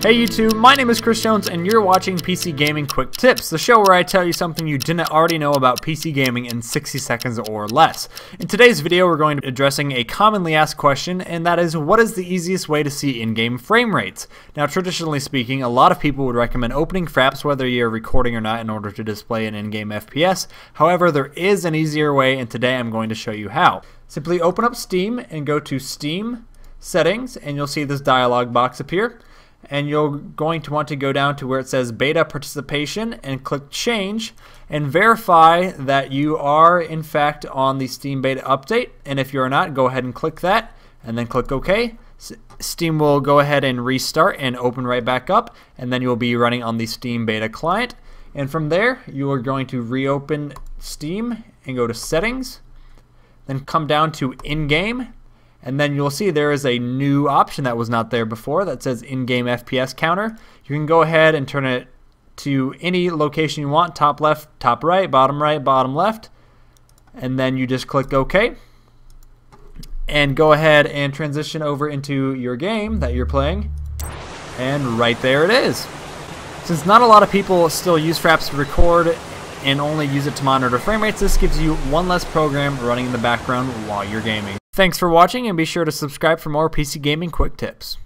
Hey YouTube, my name is Chris Jones and you're watching PC Gaming Quick Tips, the show where I tell you something you didn't already know about PC gaming in 60 seconds or less. In today's video we're going to be addressing a commonly asked question and that is what is the easiest way to see in-game frame rates? Now traditionally speaking, a lot of people would recommend opening Fraps whether you're recording or not in order to display an in-game FPS. However, there is an easier way and today I'm going to show you how. Simply open up Steam and go to Steam Settings and you'll see this dialog box appear and you're going to want to go down to where it says beta participation and click change and verify that you are in fact on the Steam beta update and if you're not go ahead and click that and then click OK. Steam will go ahead and restart and open right back up and then you'll be running on the Steam beta client and from there you are going to reopen Steam and go to settings then come down to in-game and then you'll see there is a new option that was not there before that says in-game FPS counter. You can go ahead and turn it to any location you want, top left, top right, bottom right, bottom left. And then you just click OK. And go ahead and transition over into your game that you're playing. And right there it is. Since not a lot of people still use Fraps to record and only use it to monitor frame rates, this gives you one less program running in the background while you're gaming. Thanks for watching and be sure to subscribe for more PC Gaming Quick Tips.